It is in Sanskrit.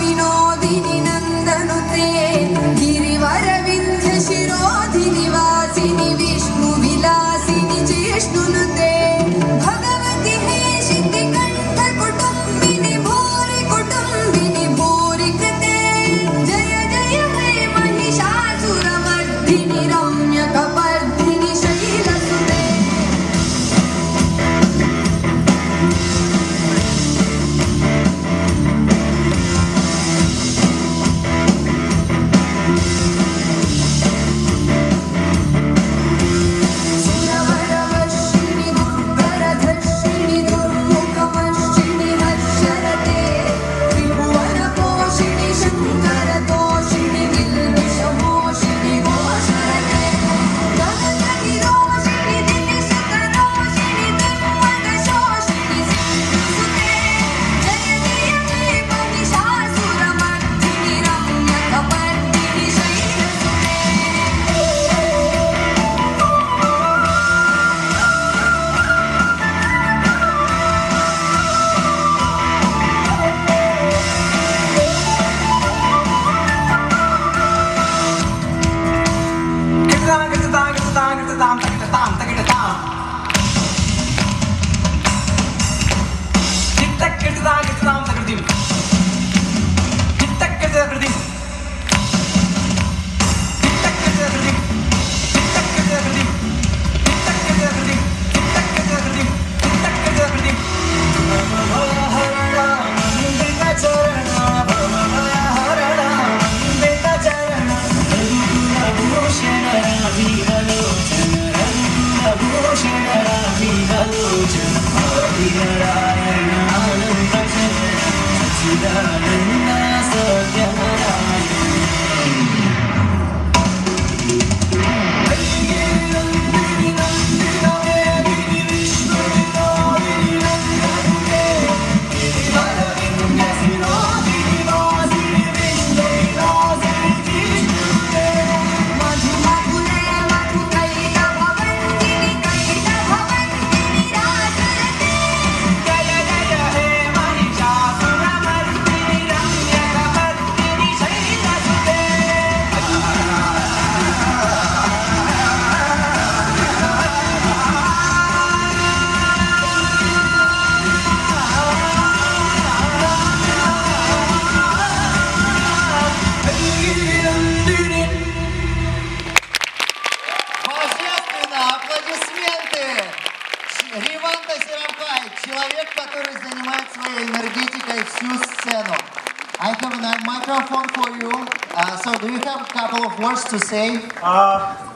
विनोदिनि नन्दनुते गिरिवरविन्ध्यशिरोधिनि वासिनि विष्णुविलासिनि चेष्णुनुते भगवतिकण्ठ कुटुम्बिनि भोरि कुटुम्बिनि भोरि कृते जय जय हे महिषाचुरवर्धिनि Sachidana Человек, который занимает своей энергетикой всю сцену. I have a microphone for you. Uh, so do you have a couple of words to say? Uh,